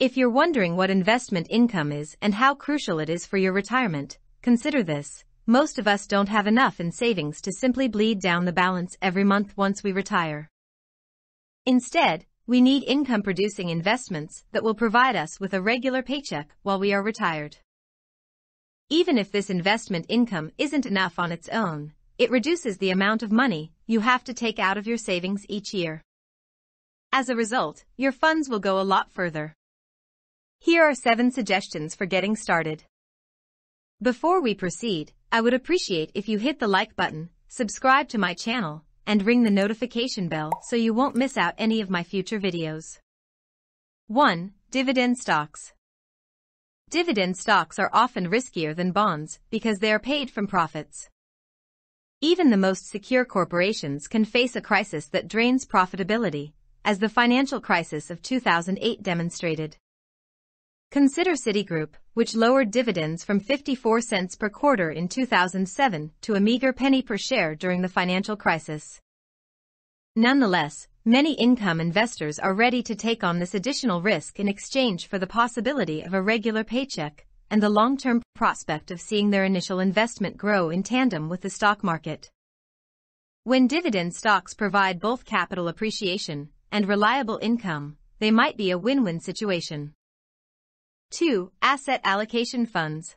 If you're wondering what investment income is and how crucial it is for your retirement, consider this. Most of us don't have enough in savings to simply bleed down the balance every month once we retire. Instead, we need income producing investments that will provide us with a regular paycheck while we are retired. Even if this investment income isn't enough on its own, it reduces the amount of money you have to take out of your savings each year. As a result, your funds will go a lot further. Here are 7 suggestions for getting started. Before we proceed, I would appreciate if you hit the like button, subscribe to my channel, and ring the notification bell so you won't miss out any of my future videos. 1. Dividend stocks. Dividend stocks are often riskier than bonds because they are paid from profits. Even the most secure corporations can face a crisis that drains profitability, as the financial crisis of 2008 demonstrated. Consider Citigroup, which lowered dividends from 54 cents per quarter in 2007 to a meager penny per share during the financial crisis. Nonetheless, many income investors are ready to take on this additional risk in exchange for the possibility of a regular paycheck and the long-term prospect of seeing their initial investment grow in tandem with the stock market. When dividend stocks provide both capital appreciation and reliable income, they might be a win-win situation. 2. Asset allocation funds.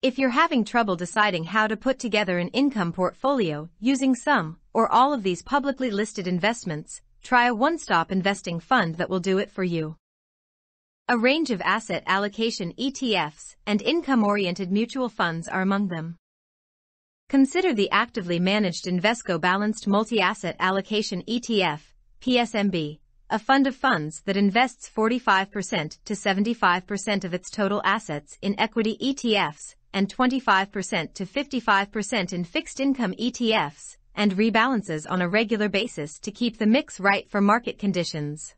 If you're having trouble deciding how to put together an income portfolio using some or all of these publicly listed investments, try a one-stop investing fund that will do it for you. A range of asset allocation ETFs and income-oriented mutual funds are among them. Consider the actively managed Invesco Balanced Multi-Asset Allocation ETF, PSMB, a fund of funds that invests 45% to 75% of its total assets in equity ETFs and 25% to 55% in fixed income ETFs and rebalances on a regular basis to keep the mix right for market conditions.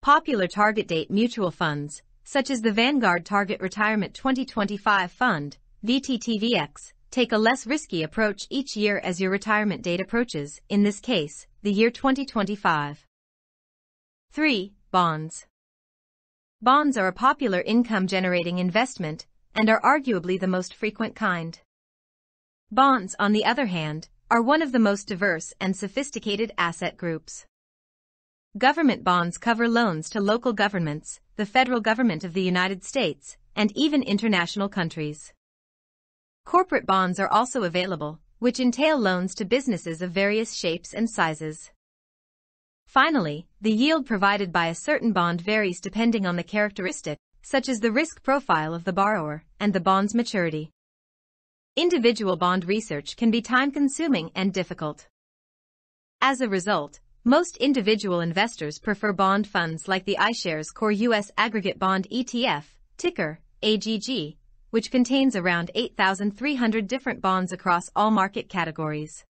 Popular target date mutual funds, such as the Vanguard Target Retirement 2025 Fund, VTTVX, take a less risky approach each year as your retirement date approaches, in this case, the year 2025. 3. Bonds. Bonds are a popular income generating investment and are arguably the most frequent kind. Bonds, on the other hand, are one of the most diverse and sophisticated asset groups. Government bonds cover loans to local governments, the federal government of the United States, and even international countries. Corporate bonds are also available, which entail loans to businesses of various shapes and sizes. Finally, the yield provided by a certain bond varies depending on the characteristic, such as the risk profile of the borrower and the bond's maturity. Individual bond research can be time-consuming and difficult. As a result, most individual investors prefer bond funds like the iShares Core U.S. Aggregate Bond ETF, ticker AGG, which contains around 8,300 different bonds across all market categories.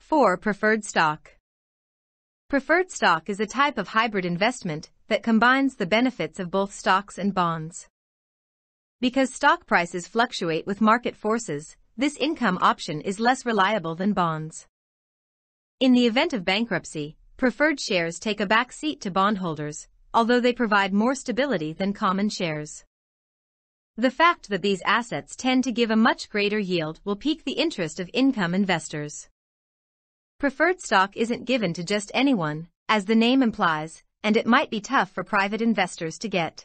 4. Preferred stock. Preferred stock is a type of hybrid investment that combines the benefits of both stocks and bonds. Because stock prices fluctuate with market forces, this income option is less reliable than bonds. In the event of bankruptcy, preferred shares take a back seat to bondholders, although they provide more stability than common shares. The fact that these assets tend to give a much greater yield will pique the interest of income investors. Preferred stock isn't given to just anyone, as the name implies, and it might be tough for private investors to get.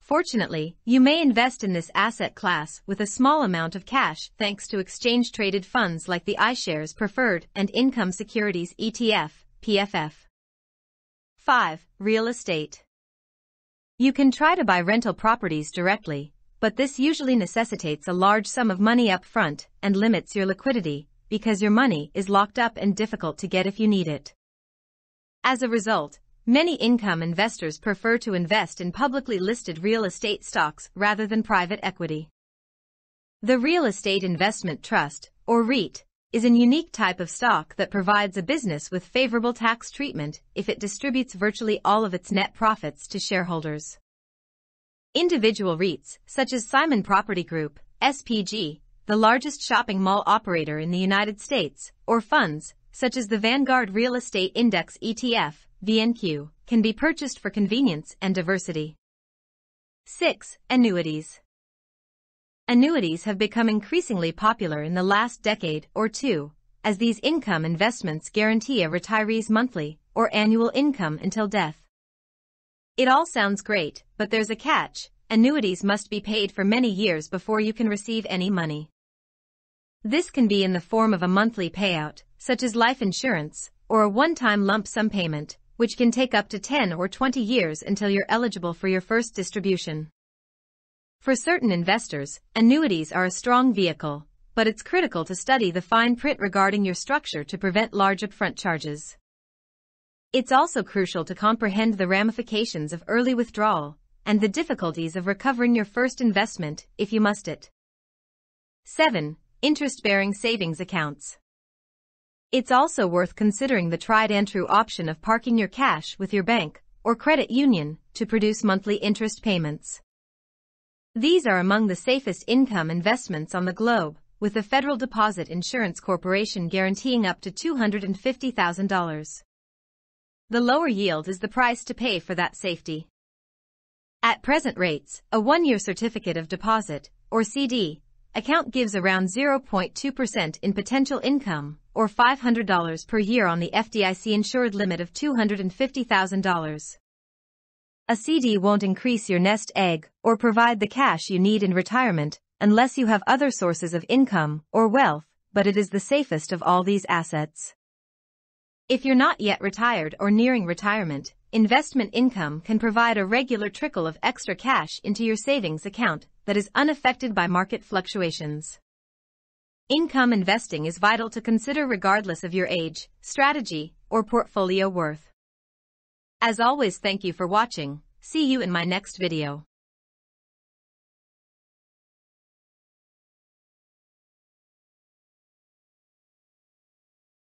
Fortunately, you may invest in this asset class with a small amount of cash thanks to exchange-traded funds like the iShares Preferred and Income Securities ETF, PFF. 5. Real estate. You can try to buy rental properties directly, but this usually necessitates a large sum of money up front and limits your liquidity because your money is locked up and difficult to get if you need it. As a result, Many income investors prefer to invest in publicly listed real estate stocks rather than private equity. The Real Estate Investment Trust, or REIT, is an unique type of stock that provides a business with favorable tax treatment if it distributes virtually all of its net profits to shareholders. Individual REITs, such as Simon Property Group, SPG, the largest shopping mall operator in the United States, or funds, such as the Vanguard Real Estate Index ETF, VNQ, can be purchased for convenience and diversity. 6. Annuities. Annuities have become increasingly popular in the last decade or two, as these income investments guarantee a retiree's monthly or annual income until death. It all sounds great, but there's a catch. Annuities must be paid for many years before you can receive any money. This can be in the form of a monthly payout, such as life insurance, or a one-time lump sum payment, which can take up to 10 or 20 years until you're eligible for your first distribution. For certain investors, annuities are a strong vehicle, but it's critical to study the fine print regarding your structure to prevent large upfront charges. It's also crucial to comprehend the ramifications of early withdrawal and the difficulties of recovering your first investment if you must it. 7. Interest-bearing savings accounts. It's also worth considering the tried and true option of parking your cash with your bank or credit union to produce monthly interest payments. These are among the safest income investments on the globe, with the Federal Deposit Insurance Corporation guaranteeing up to $250,000. The lower yield is the price to pay for that safety. At present rates, a one-year certificate of deposit, or CD, account gives around 0.2% in potential income, or $500 per year on the FDIC insured limit of $250,000. A CD won't increase your nest egg or provide the cash you need in retirement unless you have other sources of income or wealth, but it is the safest of all these assets. If you're not yet retired or nearing retirement, investment income can provide a regular trickle of extra cash into your savings account that is unaffected by market fluctuations. Income investing is vital to consider regardless of your age, strategy, or portfolio worth. As always thank you for watching, see you in my next video.